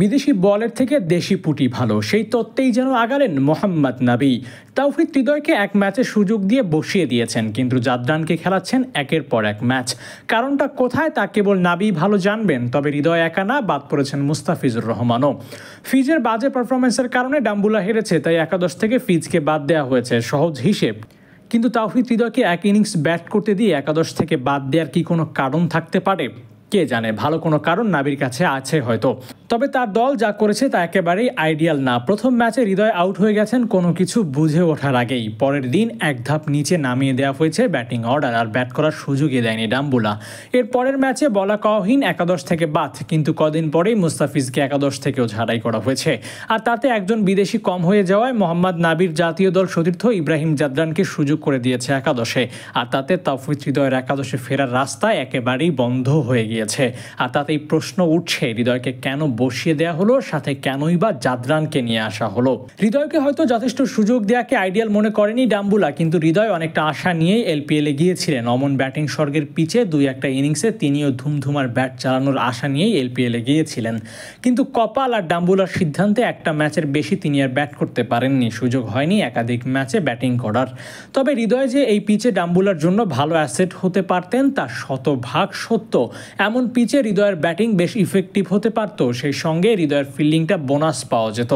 বিদেশি বলের থেকে দেশি পুটি ভালো। সেই তত্ত্বেই যেন আগালেন মোহাম্মদ নাবি। তাওফিক হৃদয়কে এক ম্যাচে সুযোগ দিয়ে বসিয়ে দিয়েছেন, কিন্তু জাদরানকে খেলাচ্ছেন একের পর এক ম্যাচ। কারণটা কোথায় তা কেবল নাবি ভালো জানবেন, তবে হৃদয় একা না, বাদ পড়েছেন মুস্তাফিজুর রহমানও। ফিজের বাজে পারফরমেন্সের কারণে ডাম্বুলা হেরেছে, তাই একাদশ থেকে ফিজকে বাদ দেওয়া হয়েছে, সহজ হিসেব। কিন্তু তাওফিক হৃদয়কে এক ইনিংস ব্যাট করতে দিয়ে একাদশ থেকে বাদ দেওয়ার কি কোনো কারণ থাকতে পারে? কে জানে, ভালো কোনো কারণ নাবির কাছে আছে হয়তো। তবে তার দল যা করেছে তা একেবারেই আইডিয়াল না। প্রথম ম্যাচে হৃদয় আউট হয়ে গেছেন কোনো কিছু বুঝে ওঠার আগেই। পরের দিন এক ধাপ নিচে নামিয়ে দেওয়া হয়েছে ব্যাটিং অর্ডার আর ব্যাট করার সুযোগই দেয়নি ডাম্বুলা। এর পরের ম্যাচে বলা কহীন একাদশ থেকে বাদ, কিন্তু কদিন পরেই মুস্তাফিজকে একাদশ থেকেও ঝাড়াই করা হয়েছে। আর তাতে একজন বিদেশি কম হয়ে যাওয়ায় মোহাম্মদ নাবির জাতীয় দল সতীর্থ ইব্রাহিম জাদরানকে সুযোগ করে দিয়েছে একাদশে। আর তাতে তাফিজ হৃদয়ের একাদশে ফেরার রাস্তা একেবারেই বন্ধ হয়ে গিয়েছে। আর তাতেই প্রশ্ন উঠছে হৃদয়কে কেন বসিয়ে দেওয়া হলো, সাথে কেনই বা জাদরানকে নিয়ে আসা হলো। হৃদয়কে হয়তো যথেষ্ট সুযোগ দেয়াকে আইডিয়াল মনে করেনি ডাম্বুলা, কিন্তু হৃদয় অনেকটা আশা নিয়েই এলপিএলে গিয়েছিলেন। অমন ব্যাটিং স্বর্গের পিচে দুই একটা ইনিংসে তিনিও ধুমধুমার ব্যাট চালানোর আশা নিয়েই এলপিএলে গিয়েছিলেন। কিন্তু কপাল আর ডাম্বুলার সিদ্ধান্তে একটা ম্যাচের বেশি তিনি আর ব্যাট করতে পারেননি। সুযোগ হয়নি একাধিক ম্যাচে ব্যাটিং করার। তবে হৃদয় যে এই পিচে ডাম্বুলার জন্য ভালো অ্যাসেট হতে পারতেন, তা শতভাগ সত্য। এমন পিচে হৃদয়ের ব্যাটিং বেশ ইফেক্টিভ হতে পারত সেই সঙ্গে হৃদয়ের ফিল্ডিংটা বোনাস পাওয়া যেত।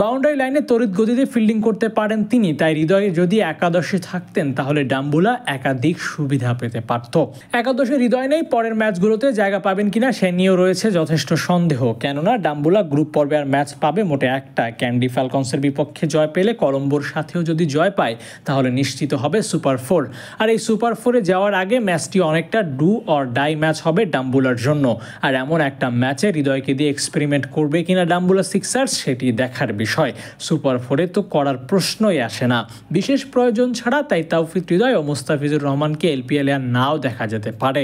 বাউন্ডারি লাইনে তড়িৎ গতিতে ফিল্ডিং করতে পারেন তিনি, তাই হৃদয়ে যদি একাদশে থাকতেন, তাহলে ডাম্বুলা একাধিক সুবিধা পেতে পারত। একাদশে হৃদয় নেই, পরের ম্যাচগুলোতে জায়গা পাবেন কিনা সে নিয়েও রয়েছে যথেষ্ট সন্দেহ, কেননা ডাম্বুলা গ্রুপ পর্বে আর ম্যাচ পাবে মোটে একটা। ক্যান্ডি ফ্যালকনসের বিপক্ষে জয় পেলে কলম্বোর সাথেও যদি জয় পায়, তাহলে নিশ্চিত হবে সুপার ফোর। আর এই সুপার ফোরে যাওয়ার আগে ম্যাচটি অনেকটা ডু অর ডাই ম্যাচ হবে ডাম্বুলার জন্য। আর এমন একটা ম্যাচে হৃদয়কে দিয়ে এক্সপেরিমেন্ট করবে কিনা ডাম্বুলা সিক্সার্স সেটি দেখার বিষয়। সুপার ফোরে তো করার প্রশ্নই আসে না। বিশেষ প্রয়োজন ছাড়া তাই তাওফিক হৃদয় ও মুস্তাফিজুর রহমানকে এলপিএলে আর নাও দেখা যেতে পারে।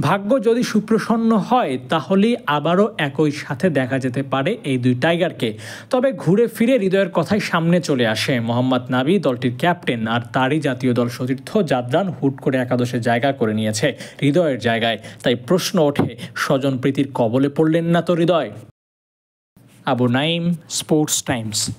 ভাগ্য যদি সুপ্রসন্ন হয়, তাহলেই আবারও একই সাথে দেখা যেতে পারে এই দুই টাইগারকে। তবে ঘুরে ফিরে হৃদয়ের কথাই সামনে চলে আসে। মোহাম্মদ নাবি দলটির ক্যাপ্টেন আর তারই জাতীয় দল সতীর্থ জাদরান হুট করে একাদশে জায়গা করে নিয়েছে হৃদয়ের জায়গায়। তাই প্রশ্ন ওঠে, স্বজন প্রীতির কবলে পড়লেন না তো হৃদয়? Abu Naim Sports Times.